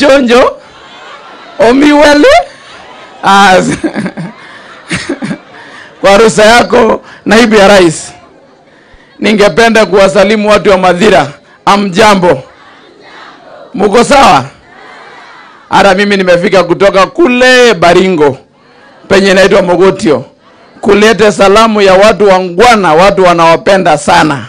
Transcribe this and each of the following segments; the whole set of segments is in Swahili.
chonjo omiwele As. kwa ruhusa yako naibu ya rais ningependa kuwasalimu watu wa madhira. Amjambo. Muko sawa? Hata mimi nimefika kutoka kule baringo penye inaitwa mogotio. Kulete salamu ya watu wangwana watu wanawapenda sana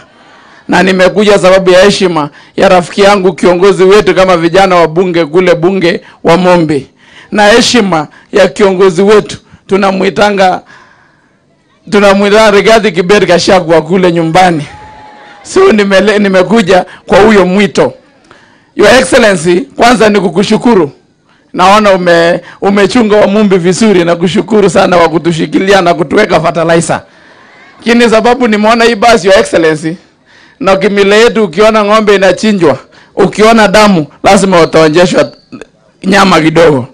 na nimekuja sababu ya heshima ya rafiki yangu kiongozi wetu kama vijana wa bunge kule bunge wa Mombe, na heshima ya kiongozi wetu tunamwitanga tunamwitanga Rigathi Kibet Gachagua kule nyumbani. So nimele, nimekuja kwa huyo mwito. Your Excellency, kwanza ni kukushukuru. Naona ume, umechunga Wamumbi vizuri na kushukuru sana kwa kutushikilia na kutuweka fertilizer. Kini sababu nimeona hii basi Your Excellency na kimila yetu, ukiona ng'ombe inachinjwa, ukiona damu, lazima utaonjeshwa nyama kidogo.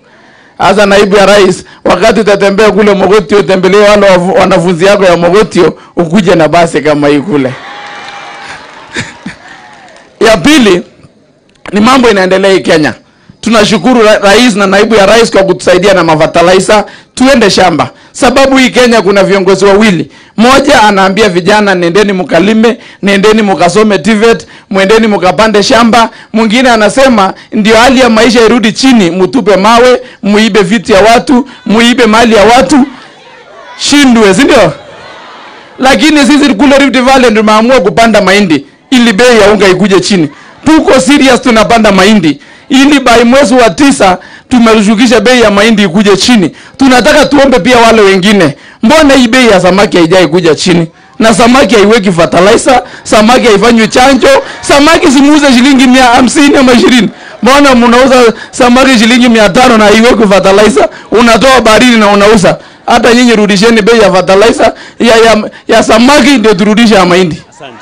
Hasa naibu ya rais, wakati utatembea kule Mogotio, utembelee wale wanafunzi yako ya Mogotio, ukuje na basi kama hii kule. ya pili ni mambo inaendelea Kenya. Tunashukuru ra rais na naibu ya rais kwa kutusaidia na mafatalaisa, tuende shamba, sababu hii Kenya kuna viongozi wawili. Moja anaambia vijana nendeni mkalime, nendeni mkasome TVET, mwendeni mkapande shamba. Mwingine anasema ndio hali ya maisha irudi chini, mtupe mawe, muibe viti ya watu, muibe mali ya watu, shindwe, si ndio? lakini sisi kule Rift Valley ndio tumeamua kupanda mahindi ili bei ya unga ikuje chini. Tuko serious, tunapanda mahindi ili by mwezi wa tisa tumerushukisha bei ya mahindi ikuje chini. Tunataka tuombe pia wale wengine, mbona hii bei ya samaki haijai kuja chini? Na samaki haiweki fertilizer, samaki haifanywi chanjo, samaki simuuze shilingi mia hamsini ama ishirini. Mbona mnauza samaki shilingi mia tano na haiweki fertilizer? Unatoa baharini na unauza hata nyinyi rudisheni bei ya fertilizer ya, ya, ya samaki ndio turudishe ya mahindi. Asante.